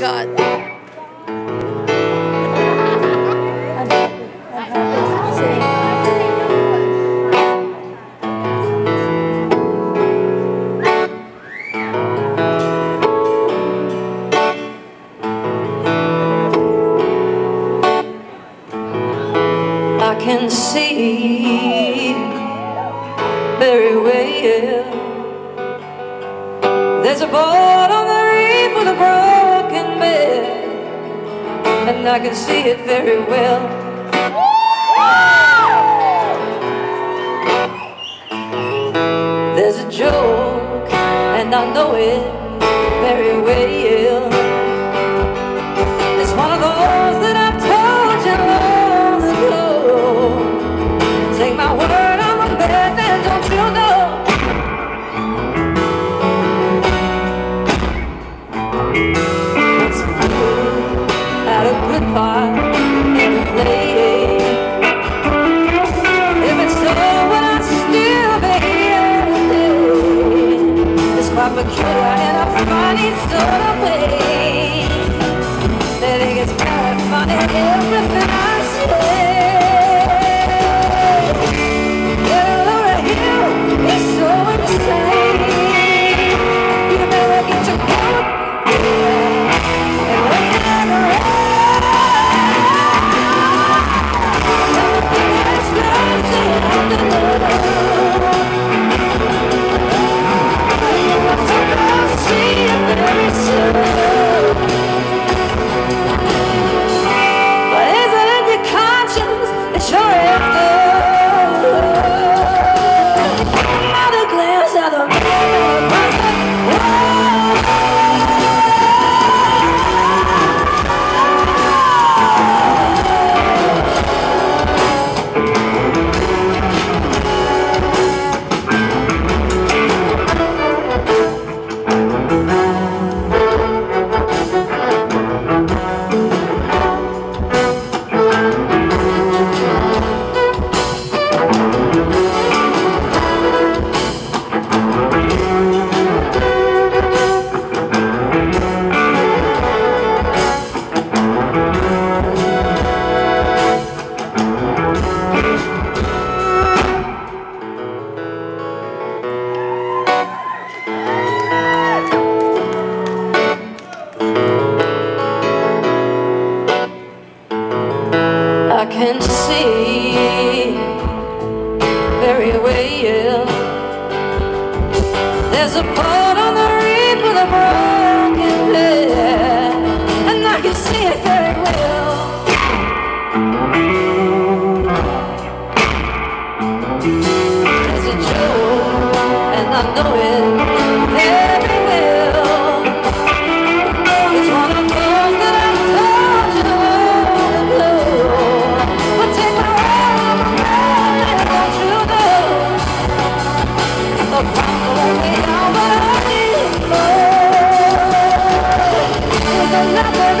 God. I can see very well. There's a border. and I can see it very well. There's a joke, and I know it very well. It's one of those that I've told you long ago. Take my word. never care, and I finally stood away. Another